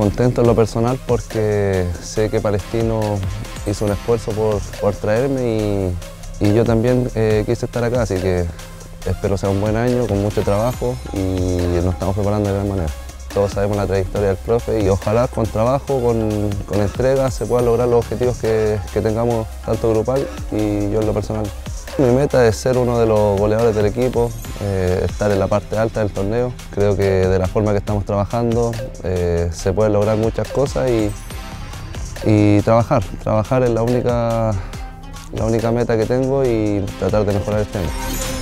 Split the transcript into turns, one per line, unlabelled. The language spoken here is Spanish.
Contento en lo personal porque sé que Palestino hizo un esfuerzo por, traerme y, yo también eh, quise estar acá, así que espero sea un buen año con mucho trabajo y nos estamos preparando de gran manera. Todos sabemos la trayectoria del profe y ojalá con trabajo, con, entrega, se puedan lograr los objetivos que, tengamos tanto grupal y yo en lo personal. Mi meta es ser uno de los goleadores del equipo, eh, estar en la parte alta del torneo. Creo que de la forma que estamos trabajando eh, se pueden lograr muchas cosas y, trabajar. Trabajar es la única, la única meta que tengo y tratar de mejorar este año.